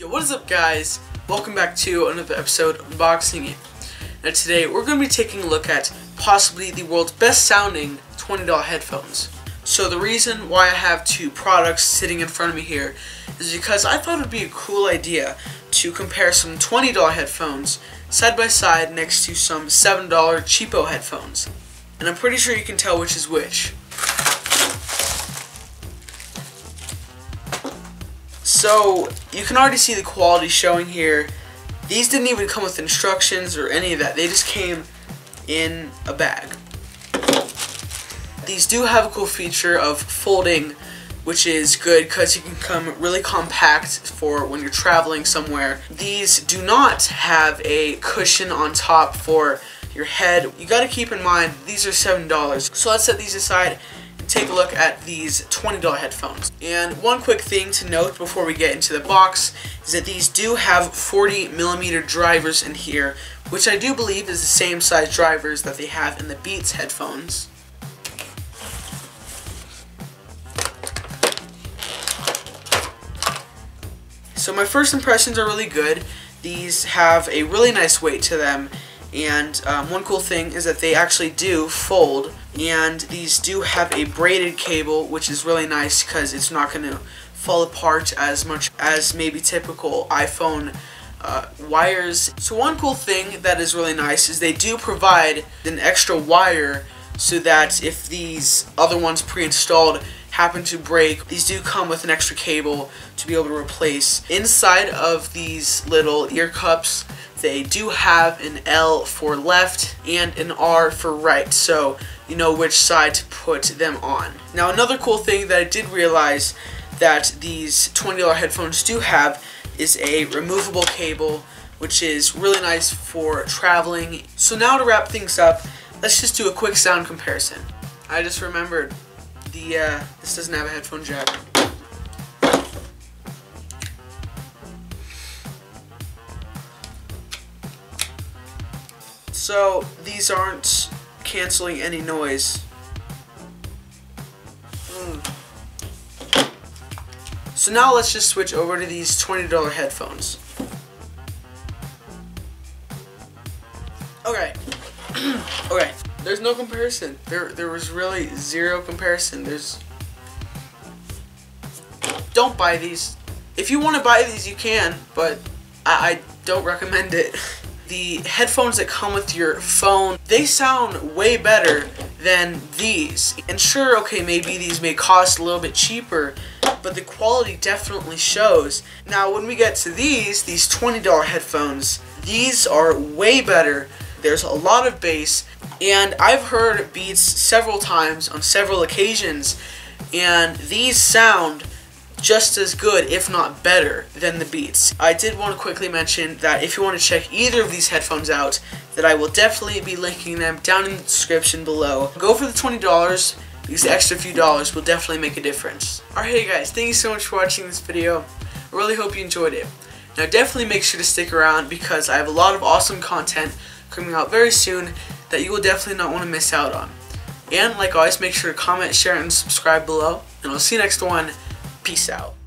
Yo, what is up guys? Welcome back to another episode of Unboxing It. Now today we're going to be taking a look at possibly the world's best sounding $20 headphones. So the reason why I have two products sitting in front of me here is because I thought it would be a cool idea to compare some $20 headphones side by side next to some $7 cheapo headphones. And I'm pretty sure you can tell which is which. So, you can already see the quality showing here. These didn't even come with instructions or any of that. They just came in a bag. These do have a cool feature of folding, which is good because you can come really compact for when you're traveling somewhere. These do not have a cushion on top for your head. You got to keep in mind, these are $7. So let's set these aside take a look at these $20 headphones. And one quick thing to note before we get into the box is that these do have 40 millimeter drivers in here, which I do believe is the same size drivers that they have in the Beats headphones. So my first impressions are really good. These have a really nice weight to them and um, one cool thing is that they actually do fold and these do have a braided cable which is really nice because it's not going to fall apart as much as maybe typical iPhone uh, wires. So one cool thing that is really nice is they do provide an extra wire so that if these other ones pre-installed happen to break, these do come with an extra cable to be able to replace. Inside of these little ear cups, they do have an L for left and an R for right, so you know which side to put them on. Now another cool thing that I did realize that these $20 headphones do have is a removable cable, which is really nice for traveling. So now to wrap things up, let's just do a quick sound comparison. I just remembered the uh, this doesn't have a headphone jack. So these aren't canceling any noise. Mm. So now let's just switch over to these $20 headphones. Okay. okay. There's no comparison. There there was really zero comparison. There's Don't buy these. If you want to buy these you can, but I, I don't recommend it. the headphones that come with your phone, they sound way better than these. And sure, okay, maybe these may cost a little bit cheaper, but the quality definitely shows. Now, when we get to these, these $20 headphones, these are way better. There's a lot of bass, and I've heard Beats several times on several occasions, and these sound just as good, if not better, than the Beats. I did want to quickly mention that if you want to check either of these headphones out, that I will definitely be linking them down in the description below. Go for the $20, these extra few dollars will definitely make a difference. Alright hey guys, thank you so much for watching this video. I really hope you enjoyed it. Now definitely make sure to stick around because I have a lot of awesome content coming out very soon that you will definitely not want to miss out on. And like always, make sure to comment, share, and subscribe below. And I'll see you next one. Peace out.